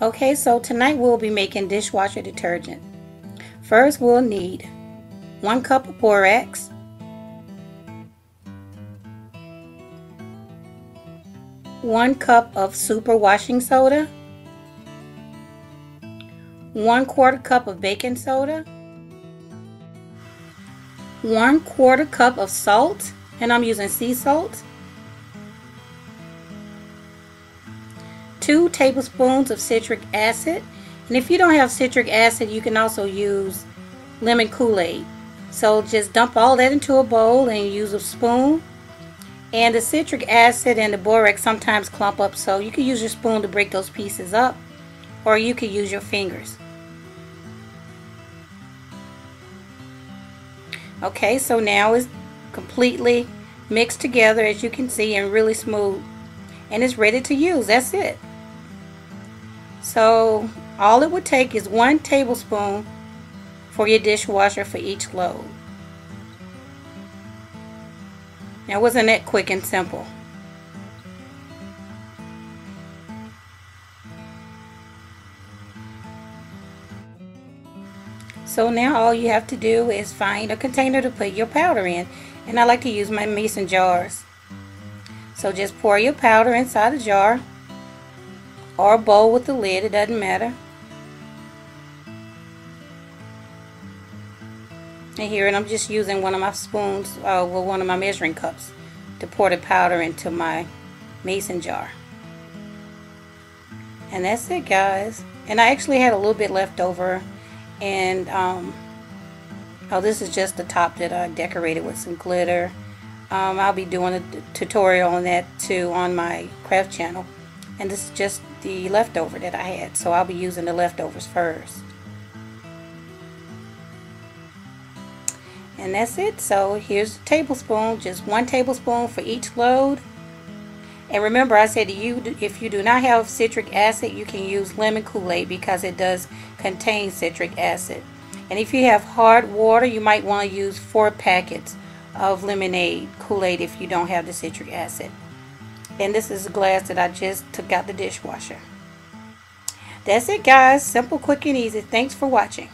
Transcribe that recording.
Okay, so tonight we'll be making dishwasher detergent. First, we'll need one cup of borax, one cup of super washing soda, one quarter cup of baking soda, one quarter cup of salt, and I'm using sea salt, 2 tablespoons of citric acid. And if you don't have citric acid, you can also use lemon Kool-Aid. So just dump all that into a bowl and use a spoon. And the citric acid and the borax sometimes clump up, so you can use your spoon to break those pieces up, or you can use your fingers. Okay, so now it's completely mixed together as you can see and really smooth. And it's ready to use. That's it. So all it would take is one tablespoon for your dishwasher for each load. Now wasn't that quick and simple? So now all you have to do is find a container to put your powder in. And I like to use my mason jars. So just pour your powder inside a jar or a bowl with a lid, it doesn't matter. And here, and I'm just using one of my spoons, uh, well, one of my measuring cups to pour the powder into my mason jar. And that's it, guys. And I actually had a little bit left over. And, um, oh, this is just the top that I decorated with some glitter. Um, I'll be doing a tutorial on that too on my craft channel and this is just the leftover that I had so I'll be using the leftovers first. And that's it. So here's a tablespoon just one tablespoon for each load. And remember I said you if you do not have citric acid you can use lemon Kool-Aid because it does contain citric acid. And if you have hard water you might want to use four packets of lemonade Kool-Aid if you don't have the citric acid and this is a glass that I just took out the dishwasher. That's it guys. Simple, quick, and easy. Thanks for watching.